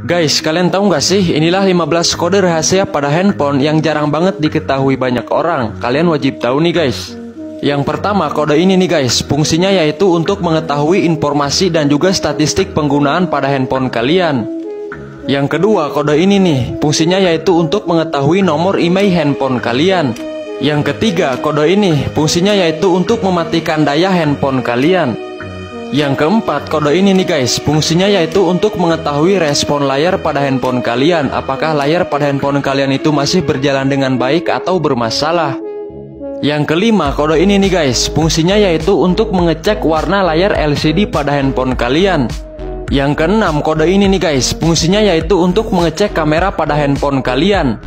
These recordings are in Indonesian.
Guys, kalian tahu nggak sih, inilah 15 kode rahasia pada handphone yang jarang banget diketahui banyak orang. Kalian wajib tahu nih guys. Yang pertama, kode ini nih guys, fungsinya yaitu untuk mengetahui informasi dan juga statistik penggunaan pada handphone kalian. Yang kedua, kode ini nih, fungsinya yaitu untuk mengetahui nomor email handphone kalian. Yang ketiga, kode ini, fungsinya yaitu untuk mematikan daya handphone kalian. Yang keempat, kode ini nih guys, fungsinya yaitu untuk mengetahui respon layar pada handphone kalian. Apakah layar pada handphone kalian itu masih berjalan dengan baik atau bermasalah? Yang kelima, kode ini nih guys, fungsinya yaitu untuk mengecek warna layar LCD pada handphone kalian. Yang keenam, kode ini nih guys, fungsinya yaitu untuk mengecek kamera pada handphone kalian.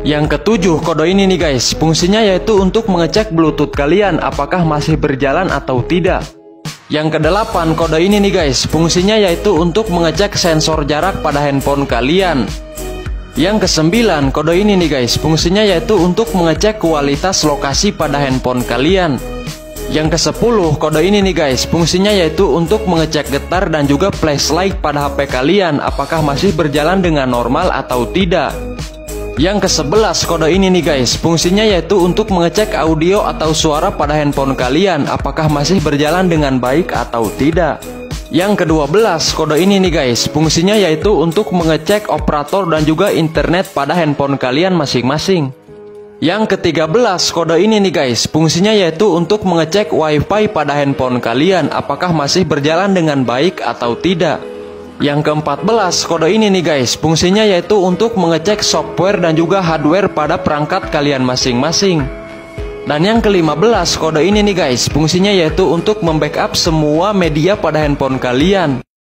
Yang ketujuh, kode ini nih guys, fungsinya yaitu untuk mengecek Bluetooth kalian apakah masih berjalan atau tidak. Yang kedelapan, kode ini nih guys, fungsinya yaitu untuk mengecek sensor jarak pada handphone kalian. Yang kesembilan, kode ini nih guys, fungsinya yaitu untuk mengecek kualitas lokasi pada handphone kalian. Yang kesepuluh, kode ini nih guys, fungsinya yaitu untuk mengecek getar dan juga flashlight pada HP kalian apakah masih berjalan dengan normal atau tidak. Yang ke-11 kode ini nih guys. Fungsinya yaitu untuk mengecek audio atau suara pada handphone kalian Apakah masih berjalan dengan baik atau tidak. Yang ke-12 kode ini nih guys. Fungsinya yaitu untuk mengecek operator dan juga internet pada handphone kalian masing-masing. Yang ke-13 kode ini nih guys. Fungsinya yaitu untuk mengecek wifi pada handphone kalian Apakah masih berjalan dengan baik atau tidak yang keempat belas, kode ini nih guys, fungsinya yaitu untuk mengecek software dan juga hardware pada perangkat kalian masing-masing. Dan yang kelima belas, kode ini nih guys, fungsinya yaitu untuk membackup semua media pada handphone kalian.